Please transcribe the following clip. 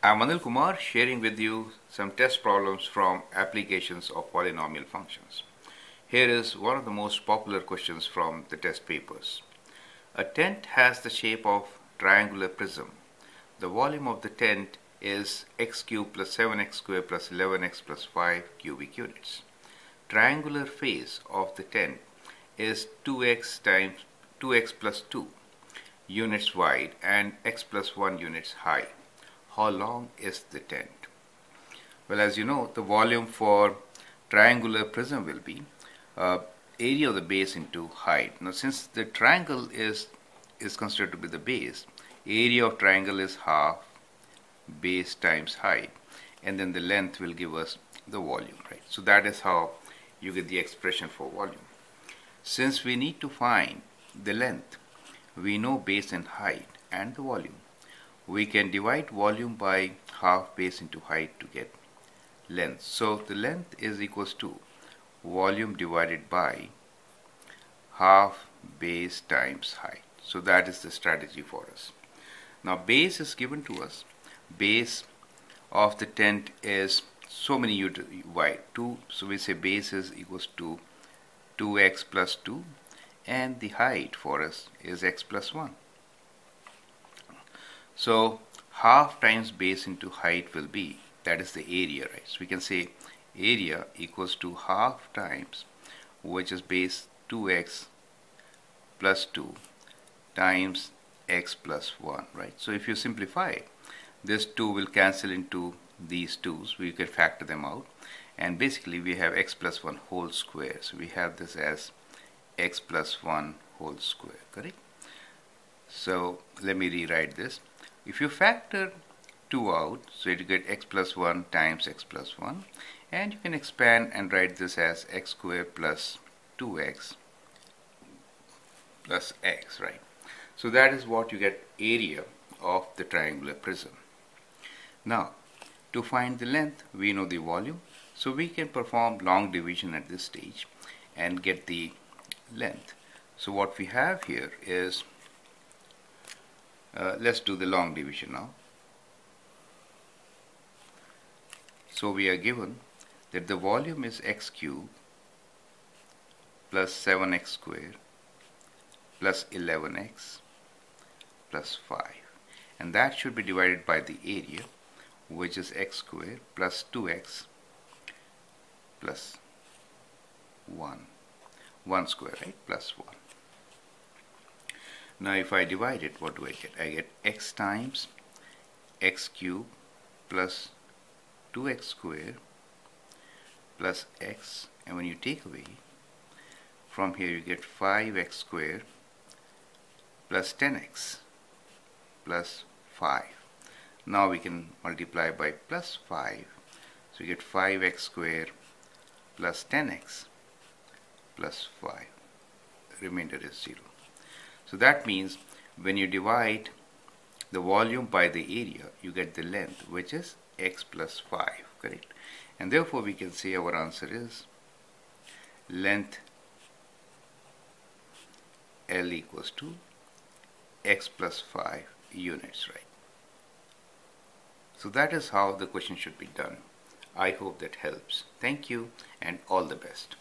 I'm Anil Kumar sharing with you some test problems from applications of polynomial functions. Here is one of the most popular questions from the test papers. A tent has the shape of triangular prism. The volume of the tent is x cubed plus 7x squared plus 11x plus 5 cubic units. Triangular face of the tent is 2x times 2x plus 2 units wide and x plus 1 units high how long is the tent? Well, as you know, the volume for triangular prism will be uh, area of the base into height. Now, since the triangle is is considered to be the base, area of triangle is half base times height, and then the length will give us the volume, right? So that is how you get the expression for volume. Since we need to find the length, we know base and height and the volume we can divide volume by half base into height to get length. So the length is equals to volume divided by half base times height. So that is the strategy for us. Now base is given to us. Base of the tent is so many wide 2 so we say base is equals to 2x plus 2 and the height for us is x plus 1 so half times base into height will be, that is the area, right? So we can say area equals to half times, which is base 2x plus 2 times x plus 1, right? So if you simplify, this 2 will cancel into these 2's. We can factor them out. And basically we have x plus 1 whole square. So we have this as x plus 1 whole square, correct? So let me rewrite this. If you factor 2 out, so you get x plus 1 times x plus 1 and you can expand and write this as x squared plus 2x plus x, right? So that is what you get area of the triangular prism. Now, to find the length, we know the volume, so we can perform long division at this stage and get the length. So what we have here is uh, let's do the long division now. So we are given that the volume is x cubed plus 7x squared plus 11x plus 5 and that should be divided by the area which is x squared plus 2x plus 1 1 square right? Plus 1 now if I divide it, what do I get? I get x times x cube plus 2x squared plus x. And when you take away from here you get 5x squared plus 10x plus 5 now we can multiply by plus 5 so you get 5x squared plus 10x plus 5 remainder is 0 so that means when you divide the volume by the area, you get the length, which is x plus 5, correct? And therefore we can say our answer is length L equals to x plus 5 units, right? So that is how the question should be done. I hope that helps. Thank you and all the best.